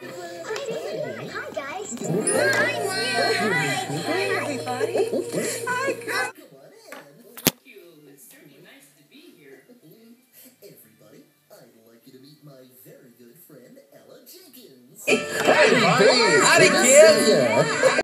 Hi, guys. Hi, Hi, everybody. Hi, Come. Thank you. It's certainly nice to be here. Everybody, I'd like you to meet my very good friend, Ella Jenkins. Hey, Howdy, kids.